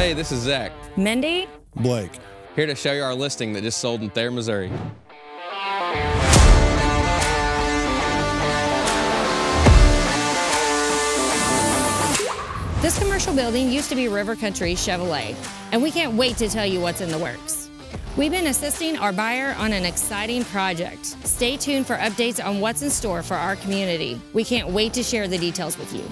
Hey, this is Zach. Mindy? Blake. Here to show you our listing that just sold in Thayer, Missouri. This commercial building used to be River Country Chevrolet, and we can't wait to tell you what's in the works. We've been assisting our buyer on an exciting project. Stay tuned for updates on what's in store for our community. We can't wait to share the details with you.